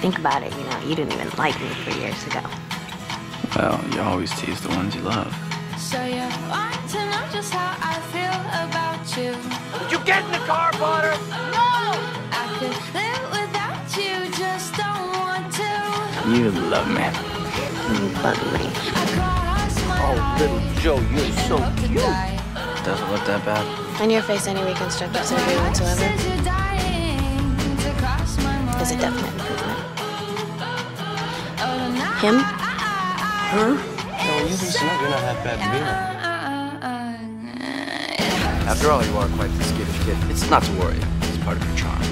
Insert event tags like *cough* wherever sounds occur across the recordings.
think about it, you know, you didn't even like me three years ago. Well, you always tease the ones you love. So you want to know just how I feel about you. Did you get in the car, Potter? No! I could live without you, just don't want to. You love me. You bug me. I cross my Oh, little Joe, you're so cute. Doesn't look that bad. On your face, any reconstructive surgery whatsoever is a definite improvement. Him? Her? No, you listen up. You're not half bad to me. After all, you are quite the skittish kid. It's not to worry. It's part of your charm.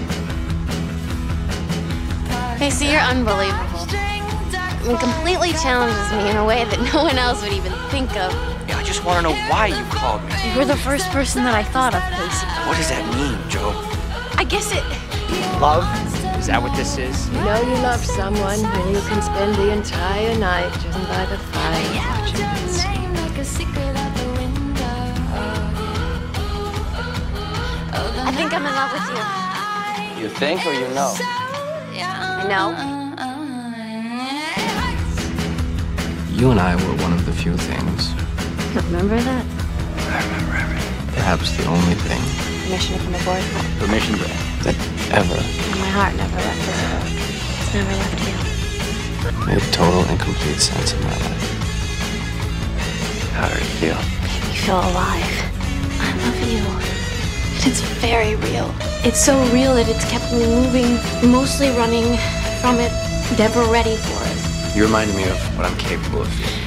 Hey, see, you're unbelievable. I mean, completely challenges me in a way that *laughs* no one else would even think of. Yeah, I just want to know why you called me. You were the first person that I thought of, Pacey. What does that mean, Joe? I guess it. Love? Is that what this is? You know you love someone when you can spend the entire night just by the fire watching it. I think I'm in love with you. You think or you know? No. You and I were one of the few things, Remember that? I remember everything. perhaps the only thing, Permission to come aboard. Permission to that ever And my heart never left this boat. It's never left you. made total and complete sense in my life. How did it feel? You feel alive. I love you. And it's very real. It's so real that it's kept me moving, mostly running from it, never ready for it. You reminded me of what I'm capable of feeling.